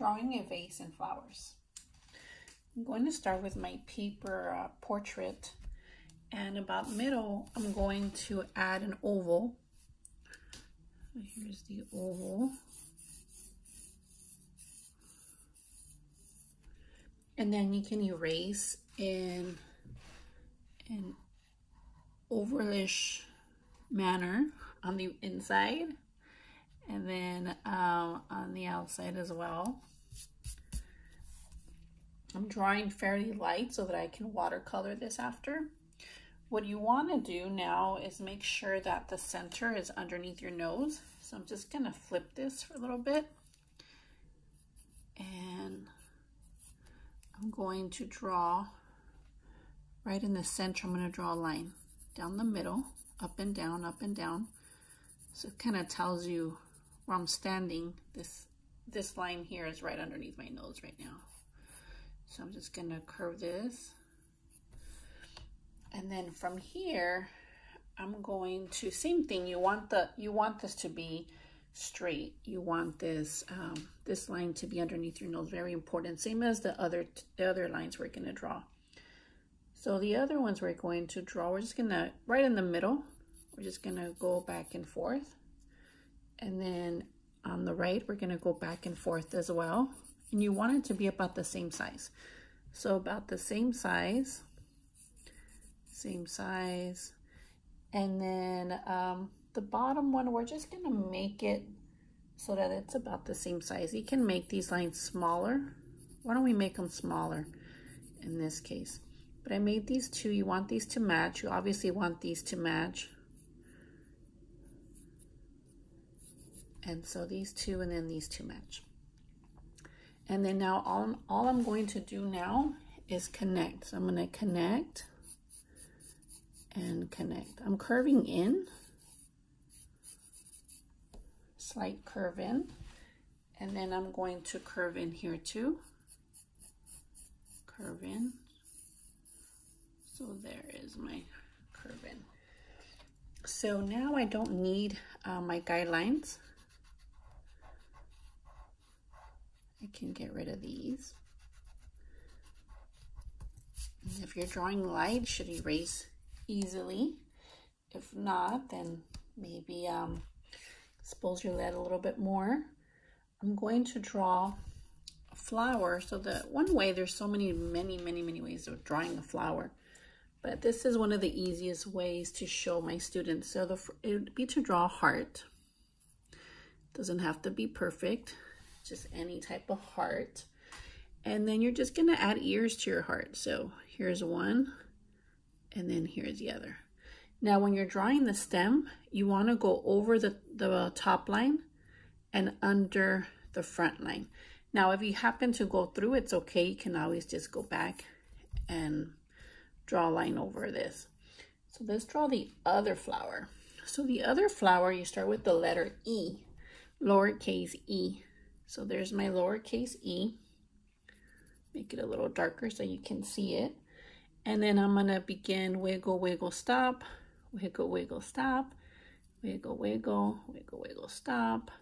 drawing a vase and flowers. I'm going to start with my paper uh, portrait and about middle I'm going to add an oval. Here's the oval. And then you can erase in an ovalish manner on the inside and then um, on the outside as well. I'm drawing fairly light so that I can watercolor this after. What you want to do now is make sure that the center is underneath your nose. So I'm just going to flip this for a little bit. And I'm going to draw right in the center. I'm going to draw a line down the middle, up and down, up and down. So it kind of tells you where I'm standing. This, this line here is right underneath my nose right now. So I'm just gonna curve this. And then from here, I'm going to, same thing, you want the you want this to be straight. You want this um, this line to be underneath your nose, very important. Same as the other the other lines we're gonna draw. So the other ones we're going to draw, we're just gonna, right in the middle, we're just gonna go back and forth. And then on the right, we're gonna go back and forth as well. And you want it to be about the same size. So about the same size, same size. And then um, the bottom one, we're just gonna make it so that it's about the same size. You can make these lines smaller. Why don't we make them smaller in this case? But I made these two. You want these to match. You obviously want these to match. And so these two and then these two match. And then now all, all I'm going to do now is connect. So I'm going to connect and connect. I'm curving in, slight curve in, and then I'm going to curve in here too. Curve in. So there is my curve in. So now I don't need uh, my guidelines. I can get rid of these. And if you're drawing light, should erase easily. If not, then maybe um, expose your lead a little bit more. I'm going to draw a flower. So the one way, there's so many, many, many, many ways of drawing a flower. But this is one of the easiest ways to show my students. So the, it would be to draw a heart. Doesn't have to be perfect just any type of heart. And then you're just gonna add ears to your heart. So here's one, and then here's the other. Now when you're drawing the stem, you wanna go over the, the top line and under the front line. Now if you happen to go through, it's okay. You can always just go back and draw a line over this. So let's draw the other flower. So the other flower, you start with the letter E, lowercase e. So there's my lowercase e. Make it a little darker so you can see it. And then I'm gonna begin wiggle, wiggle, stop, wiggle, wiggle, stop, wiggle, wiggle, wiggle, wiggle, stop.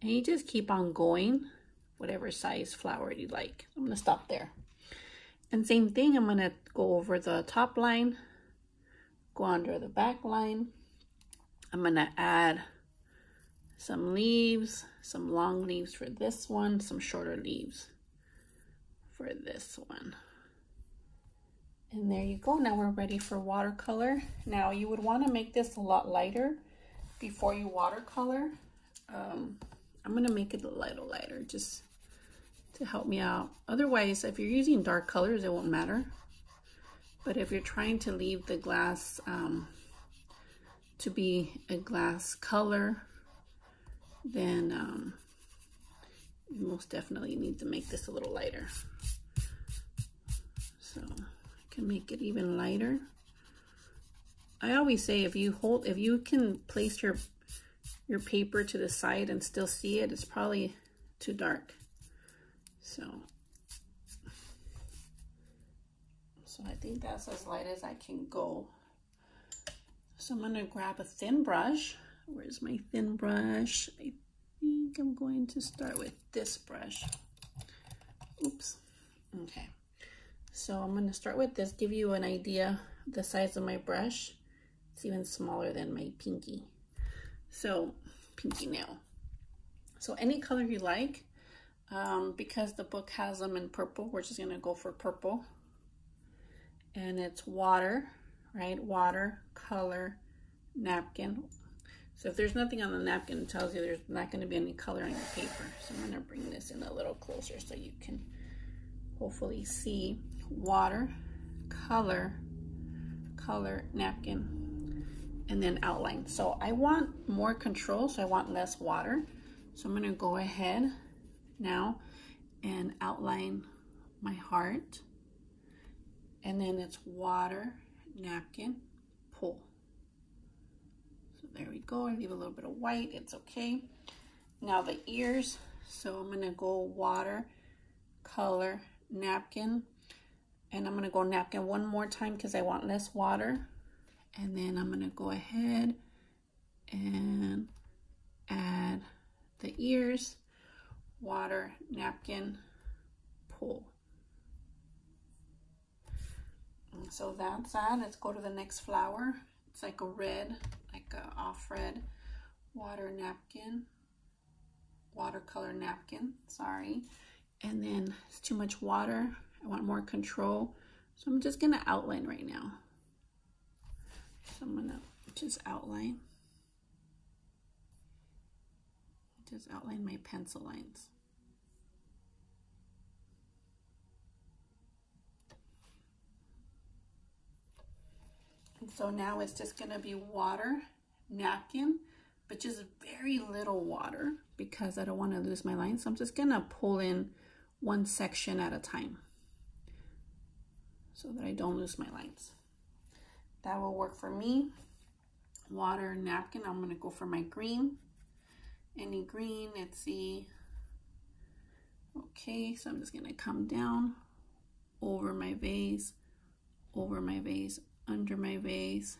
And you just keep on going, whatever size flower you like. I'm gonna stop there. And same thing, I'm gonna go over the top line, go under the back line. I'm gonna add some leaves, some long leaves for this one, some shorter leaves for this one. And there you go. Now we're ready for watercolor. Now you would want to make this a lot lighter before you watercolor. Um, I'm going to make it a little lighter just to help me out. Otherwise, if you're using dark colors, it won't matter. But if you're trying to leave the glass um, to be a glass color, then um, you most definitely need to make this a little lighter. So I can make it even lighter. I always say if you hold, if you can place your your paper to the side and still see it, it's probably too dark. So, so I think that's as light as I can go. So I'm gonna grab a thin brush Where's my thin brush? I think I'm going to start with this brush. Oops. Okay. So I'm going to start with this, give you an idea the size of my brush. It's even smaller than my pinky. So, pinky nail. So any color you like, um, because the book has them in purple, we're just going to go for purple. And it's water, right? Water, color, napkin. So if there's nothing on the napkin, it tells you there's not going to be any color on your paper. So I'm going to bring this in a little closer so you can hopefully see water, color, color, napkin, and then outline. So I want more control, so I want less water. So I'm gonna go ahead now and outline my heart. And then it's water, napkin, pull. There we go. I leave a little bit of white, it's okay. Now the ears, so I'm gonna go water, color, napkin, and I'm gonna go napkin one more time because I want less water. And then I'm gonna go ahead and add the ears, water, napkin, pull. So that's that. Let's go to the next flower. It's like a red, like a off red water napkin, watercolor napkin, sorry. And then it's too much water. I want more control. So I'm just gonna outline right now. So I'm gonna just outline. Just outline my pencil lines. So now it's just gonna be water, napkin, but just very little water because I don't wanna lose my line. So I'm just gonna pull in one section at a time so that I don't lose my lines. That will work for me. Water napkin, I'm gonna go for my green. Any green, let's see. Okay, so I'm just gonna come down over my vase, over my vase, under my vase,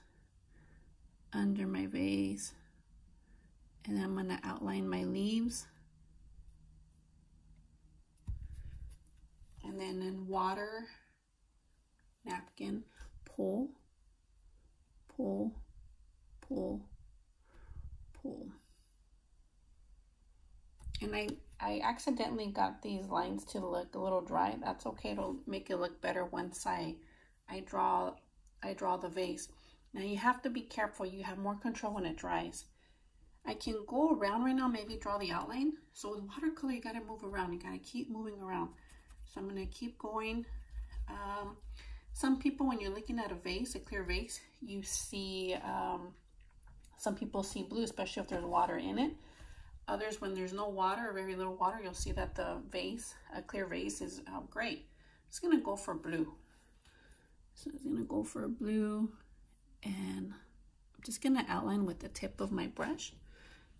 under my vase, and I'm gonna outline my leaves. And then in water, napkin, pull, pull, pull, pull. And I, I accidentally got these lines to look a little dry. That's okay. It'll make it look better once I, I draw, I draw the vase. Now you have to be careful. You have more control when it dries. I can go around right now, maybe draw the outline. So with watercolor, you gotta move around. You gotta keep moving around. So I'm gonna keep going. Um, some people, when you're looking at a vase, a clear vase, you see, um, some people see blue, especially if there's water in it. Others, when there's no water or very little water, you'll see that the vase, a clear vase, is uh, great. I'm just gonna go for blue. So I'm gonna go for a blue and I'm just gonna outline with the tip of my brush.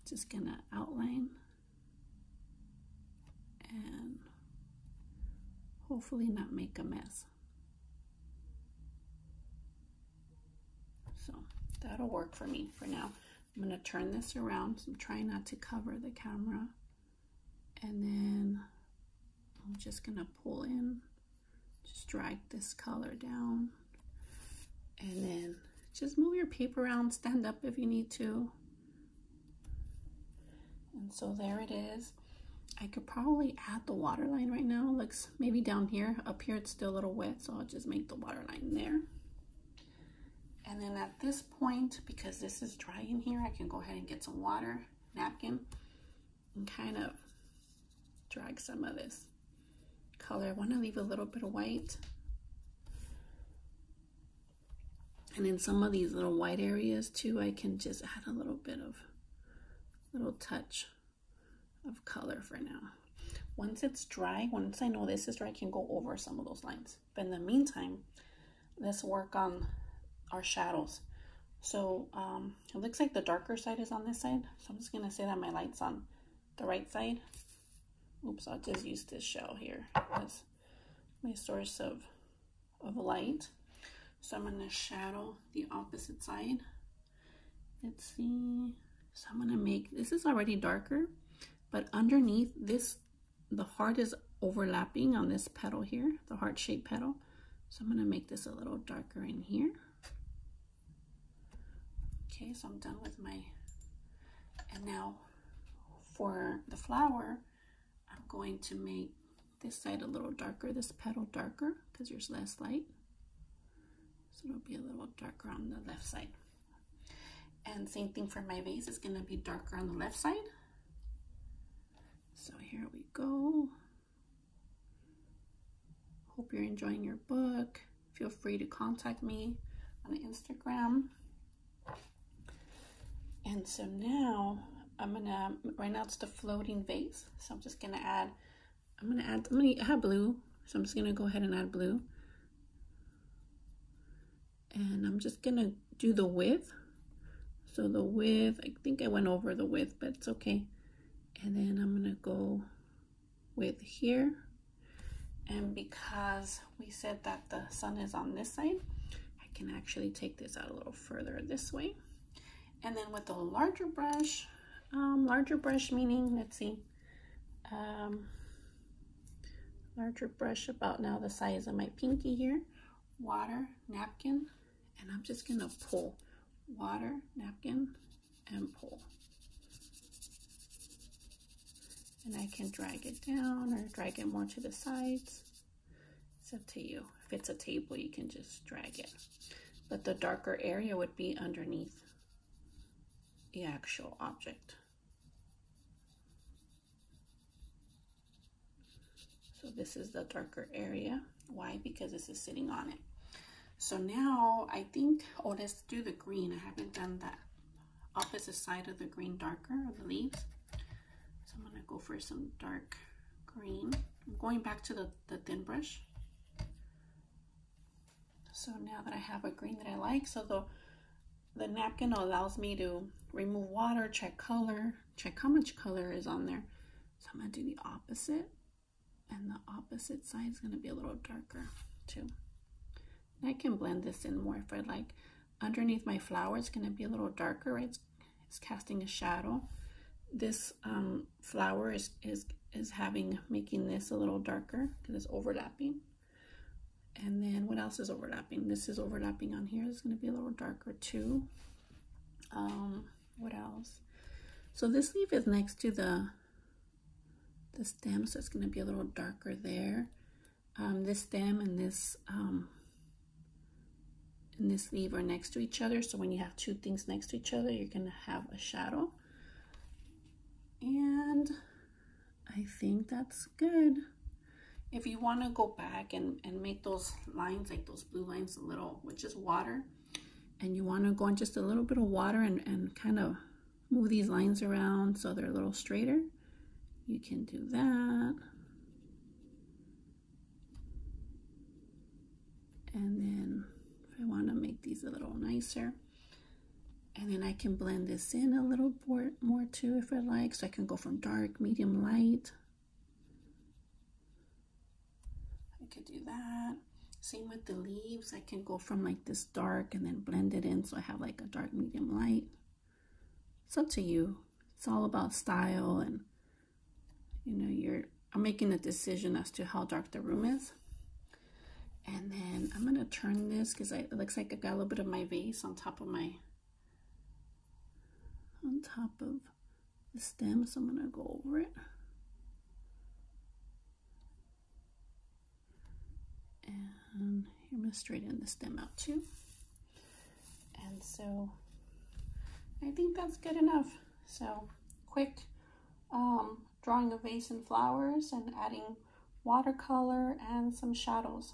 Just gonna outline and hopefully not make a mess. So that'll work for me for now. I'm going to turn this around. So I'm trying not to cover the camera. And then I'm just going to pull in, just drag this color down. And then just move your paper around, stand up if you need to. And so there it is. I could probably add the water line right now. Looks maybe down here. Up here it's still a little wet, so I'll just make the water line there. And then at this point, because this is dry in here, I can go ahead and get some water, napkin, and kind of drag some of this color. I want to leave a little bit of white. And in some of these little white areas too, I can just add a little bit of, little touch of color for now. Once it's dry, once I know this is dry, I can go over some of those lines. But in the meantime, let's work on our shadows. So um, it looks like the darker side is on this side. So I'm just going to say that my light's on the right side. Oops, I'll just use this shell here as my source of, of light. So I'm going to shadow the opposite side. Let's see. So I'm going to make, this is already darker, but underneath this the heart is overlapping on this petal here, the heart-shaped petal. So I'm going to make this a little darker in here. Okay, so I'm done with my, and now for the flower, going to make this side a little darker, this petal darker, because there's less light. So it'll be a little darker on the left side. And same thing for my vase, it's gonna be darker on the left side. So here we go. Hope you're enjoying your book. Feel free to contact me on Instagram. And so now I'm gonna, right now it's the floating vase. So I'm just gonna add, I'm gonna add, I'm gonna add blue. So I'm just gonna go ahead and add blue. And I'm just gonna do the width. So the width, I think I went over the width, but it's okay. And then I'm gonna go with here. And because we said that the sun is on this side, I can actually take this out a little further this way. And then with the larger brush, um, larger brush meaning, let's see, um, larger brush about now the size of my pinky here, water, napkin, and I'm just gonna pull water, napkin, and pull. And I can drag it down or drag it more to the sides. It's up to you. If it's a table, you can just drag it. But the darker area would be underneath the actual object. So this is the darker area. Why? Because this is sitting on it. So now I think, oh, let's do the green. I haven't done that opposite side of the green darker of the leaves. So I'm gonna go for some dark green. I'm going back to the, the thin brush. So now that I have a green that I like, so the the napkin allows me to remove water, check color, check how much color is on there. So I'm going to do the opposite. And the opposite side is going to be a little darker too. I can blend this in more if I like. Underneath my flower, it's going to be a little darker, right? It's, it's casting a shadow. This um, flower is, is, is having, making this a little darker because it's overlapping. Else is overlapping? This is overlapping on here. It's going to be a little darker too. Um, what else? So this leaf is next to the the stem, so it's going to be a little darker there. Um, this stem and this um, and this leaf are next to each other. So when you have two things next to each other, you're going to have a shadow. And I think that's good if you want to go back and, and make those lines, like those blue lines a little, with just water, and you want to go in just a little bit of water and, and kind of move these lines around so they're a little straighter, you can do that. And then if I want to make these a little nicer, and then I can blend this in a little more, more too if I like. So I can go from dark, medium, light. Could do that. Same with the leaves. I can go from like this dark and then blend it in so I have like a dark medium light. It's up to you. It's all about style and you know, you're I'm making a decision as to how dark the room is. And then I'm gonna turn this because it looks like I got a little bit of my vase on top of my on top of the stem, so I'm gonna go over it. And I'm going to straighten the stem out too. And so I think that's good enough. So quick um, drawing a vase and flowers and adding watercolor and some shadows